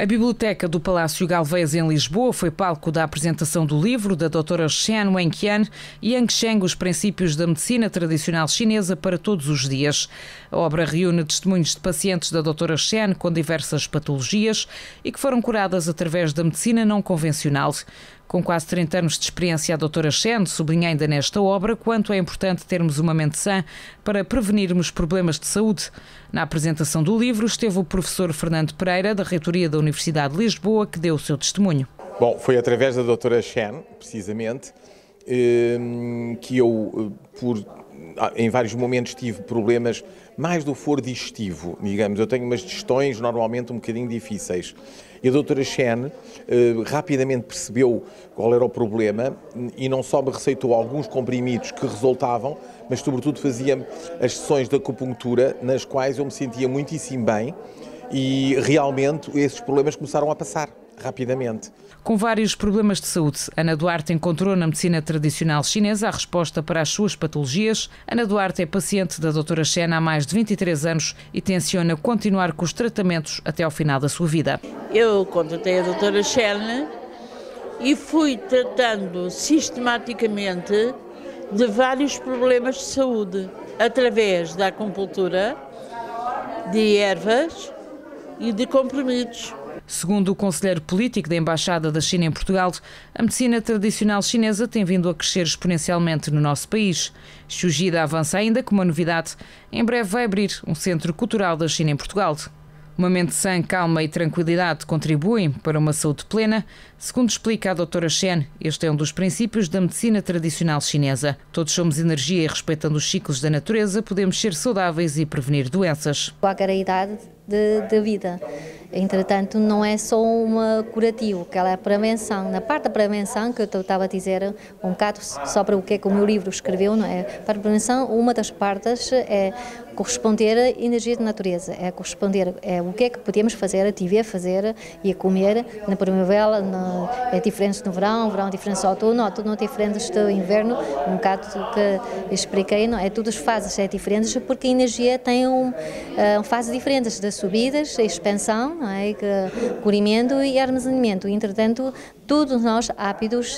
A Biblioteca do Palácio Galvez em Lisboa foi palco da apresentação do livro da doutora Shen Wenqian, Yang Sheng, Os Princípios da Medicina Tradicional Chinesa para Todos os Dias. A obra reúne testemunhos de pacientes da doutora Shen com diversas patologias e que foram curadas através da medicina não convencional. Com quase 30 anos de experiência, a doutora Chen sublinha ainda nesta obra quanto é importante termos uma mente sã para prevenirmos problemas de saúde. Na apresentação do livro esteve o professor Fernando Pereira, da Reitoria da Universidade de Lisboa, que deu o seu testemunho. Bom, foi através da doutora Chen, precisamente, ehm, que eu, eh, por em vários momentos tive problemas mais do foro digestivo, digamos. Eu tenho umas digestões normalmente um bocadinho difíceis. E a doutora Chen eh, rapidamente percebeu qual era o problema e não só me receitou alguns comprimidos que resultavam, mas sobretudo fazia as sessões de acupuntura nas quais eu me sentia muitíssimo bem e realmente esses problemas começaram a passar rapidamente. Com vários problemas de saúde, Ana Duarte encontrou na medicina tradicional chinesa a resposta para as suas patologias. Ana Duarte é paciente da doutora Chen há mais de 23 anos e tenciona continuar com os tratamentos até ao final da sua vida. Eu contratei a doutora Chen e fui tratando sistematicamente de vários problemas de saúde através da acupuntura, de ervas e de comprimidos. Segundo o conselheiro político da Embaixada da China em Portugal, a medicina tradicional chinesa tem vindo a crescer exponencialmente no nosso país. Xugida avança ainda com uma novidade. Em breve vai abrir um centro cultural da China em Portugal. Uma mente sã, calma e tranquilidade contribuem para uma saúde plena. Segundo explica a doutora Shen, este é um dos princípios da medicina tradicional chinesa. Todos somos energia e respeitando os ciclos da natureza, podemos ser saudáveis e prevenir doenças. Qualquer idade de, de vida. Entretanto, não é só uma curativo, que ela é a prevenção. Na parte da prevenção, que eu estava a dizer um bocado só para o que é que o meu livro escreveu, não é? Para a prevenção, uma das partes é corresponder à energia da natureza, é corresponder é o que é que podemos fazer, a TV fazer e a comer na primavera, no, é diferente no verão, verão é diferente no outono, outono é diferente do inverno, um bocado que expliquei, não é? Todas as fases é diferentes porque a energia tem um, uh, fases diferentes das subidas, a expansão, não é? Curimento e armazenamento. Entretanto, todos nós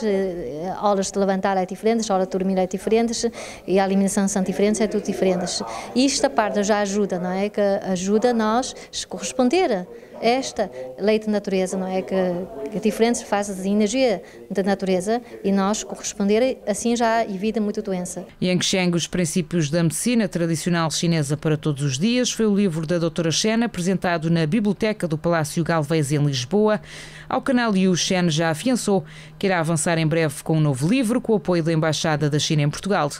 eh, horas de levantar é diferentes, horas de dormir é diferentes e a alimentação são diferentes, é tudo diferentes. E esta parte já ajuda, não é? Que ajuda nós a corresponder esta lei de natureza, não é? Que, que diferentes fases de energia da natureza e nós corresponder assim já evita muita doença. Yang Sheng, Os Princípios da Medicina Tradicional Chinesa para Todos os Dias, foi o livro da doutora Shen, apresentado na Biblioteca do Palácio Galvez, em Lisboa. Ao canal Yu Shen já afiançou que irá avançar em breve com um novo livro, com o apoio da Embaixada da China em Portugal.